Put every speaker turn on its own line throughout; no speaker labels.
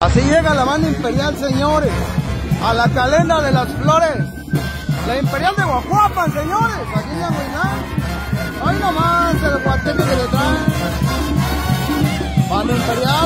Así llega la banda imperial, señores, a la calenda de las flores. La imperial de Guajuapan, señores, aquí en Huinán. Ay nomás el guateque que le traen. Banda imperial,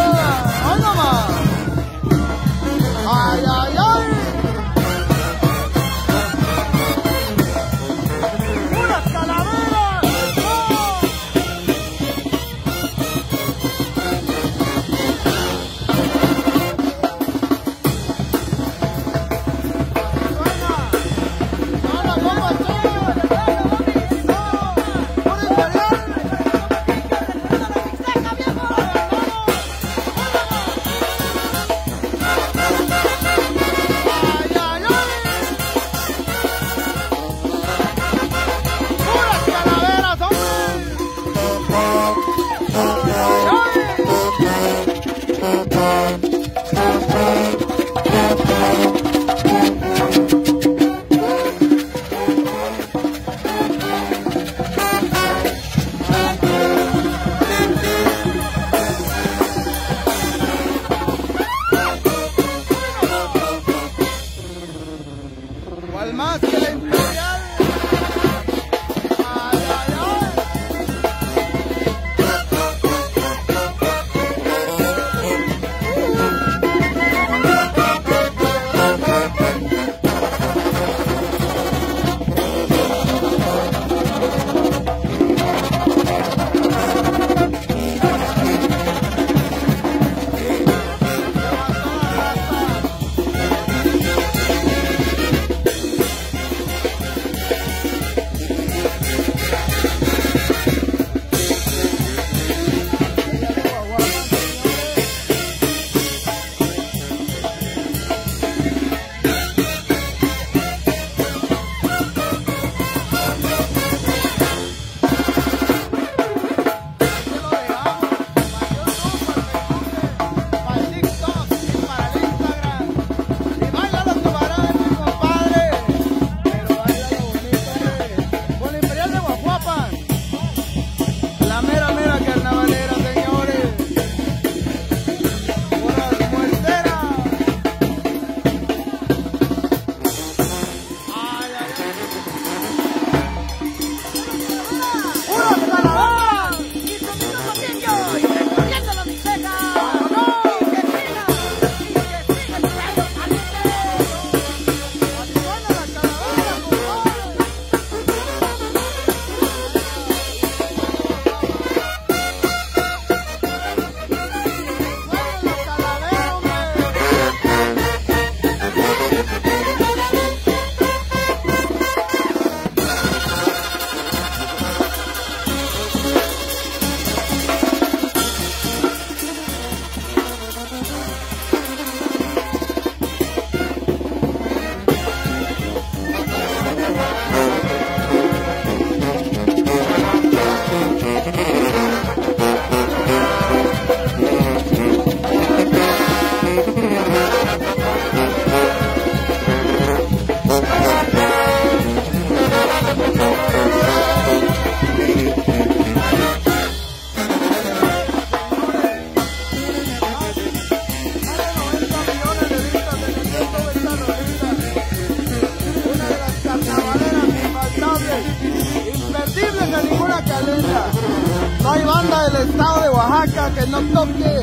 No hay banda del estado de Oaxaca que no toque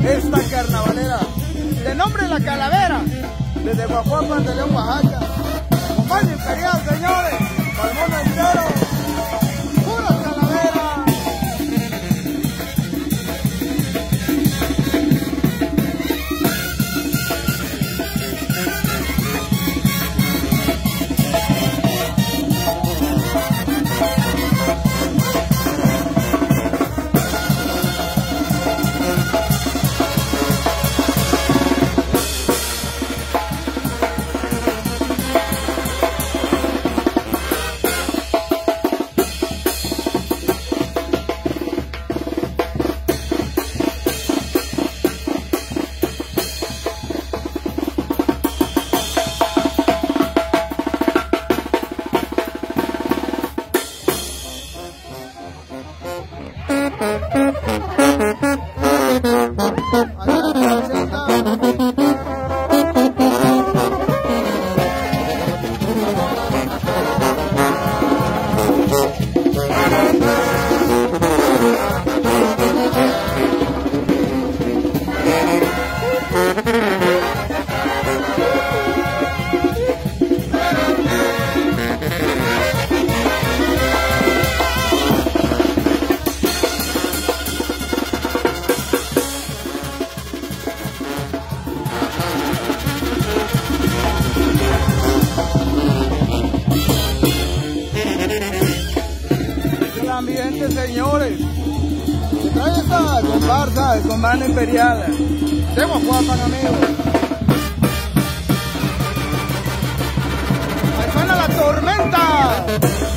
esta carnavalera. De nombre La Calavera, desde Guajuapan de León, Oaxaca. Imperial, señores, entero. 嗯嗯 el ambiente, señores. Se trae esta comparsa de comando imperial. Hacemos guapan, amigos. Ahí suena la tormenta.